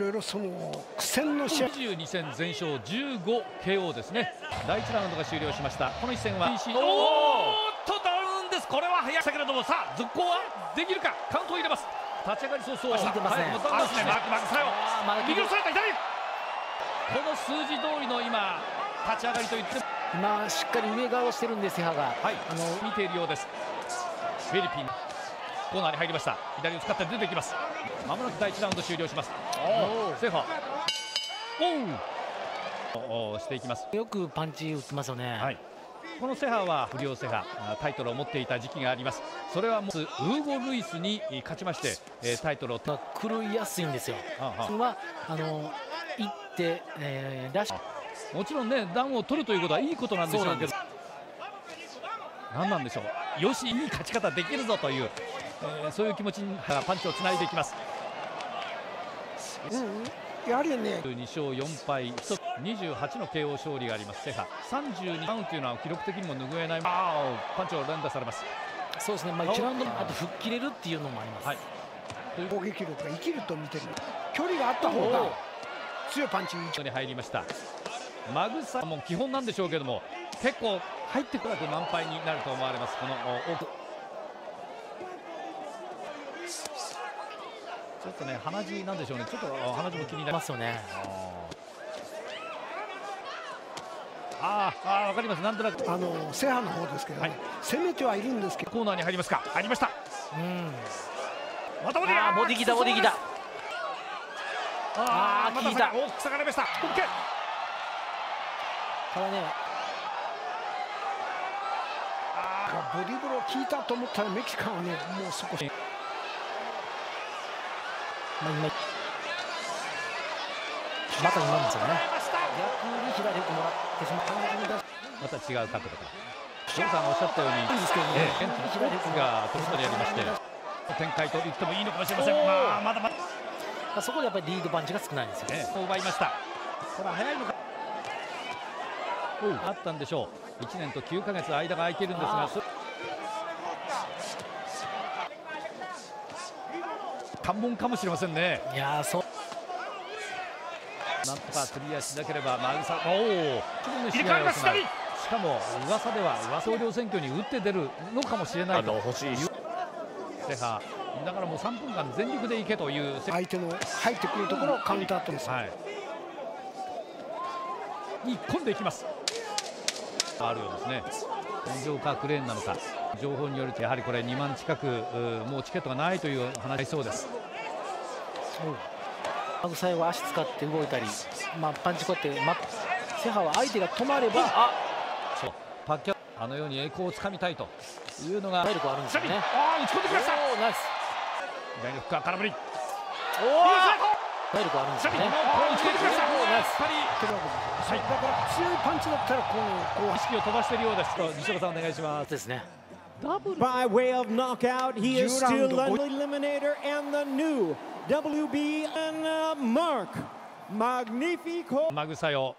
ろいろその苦戦の試合。22戦全勝 15KO ですね。第1ラウンドが終了しました。この一戦は。おーっとダウンです。これは早したけれども。さあ続行はできるか。カウントを入れます。立ち上がり早々。引いてますねはい、もうダウンですねマークマークさよ右をされた左。この数字通りの今立ち上がりといっても。今しっかり上側をしてるんですハが。はい。あの見ているようです。フィリピンコーナーに入りました。左を使って出てきます。まもなく第1ラウンド終了します。おセーファー。おうおうしていきます。よくパンチ打ってますよね、はい。このセハは不良セハあタイトルを持っていた時期があります。それはもうウーゴ・ルイスにえー勝ちましてえータイトルを。狂いやすいんですよ。はあ。はそれはあの行って、えー、ラッシュ。もちろんねダウンを取るということはいいことなんでしょうけど何なんでしょう。よしいい勝ち方できるぞという、えーそういう気持ちにはパンチをつないでいきます。やはりね2勝4敗28の KO 勝利があります。セハ32ダウンというのは記録的にも拭えない。パンチを連打されます。そうですね、まあ、1ラウンドあと吹っ切れるっていうのもあります、はい。攻撃力が生きると見てる。距離があった方が強いパンチに。に入りました。マグサも基本なんでしょうけども結構入ってくると満杯になると思われますこのお奥ちょっとね鼻血なんでしょうね。ちょっとお鼻血も気になりまますすよね。あー。あーわかります。なんとなく。あのセハの方ですけどね、はい。攻めてはいるんですけど。コーナーに入りますか。入りました。うん。またボディあーボディギタボディギタあーまたあー効いた。大きく下がりました。オッケーただねボディブロー効いたと思ったらメキシカンはねもうそこ。まあ、今また今ですよね。ました逆に左奥もら。ってしまったまた違う角度から。ジョーさんがおっしゃったようにいいですけどね。ええ、左奥がトップでやりまして展開と言ってもいいのかもしれませんまあまだまだ。あそこでやっぱりリードパンチが少ないんですよね。ね、奪いました。ただ早いのか。あったんでしょう。1年と9ヶ月間が空いてるんですが、そ関門かもしれませんね。いやーそうなんとかクリアしなければマグサ。おお。しかも噂では噂総領選挙に打って出るのかもしれないと。欲しいセハだからもう3分間全力でいけというセ相手の入ってくるところをカウンターとです、はい。に込んでいきます。あるようですね。天井かクレーンなのか。情報によるとやはりこれ2万近くうもうチケットがないという話そうです。マグサイは足使って動いたり、まあ、パンチこうやって、ま、セハは相手が止まればあそうパッキャあのように栄光をつかみたいというのが体力あるんですよねああ打ち込んできました。ナイス左のフ空振り。おお体力あるんですよねやっぱりはい、だから強いパンチだったらこうこう意識を飛ばしているようです。西岡さんお願いします。ですね By way of knockout, he is still an eliminator and the new WB and uh, Mark Magnifico. マグサヨ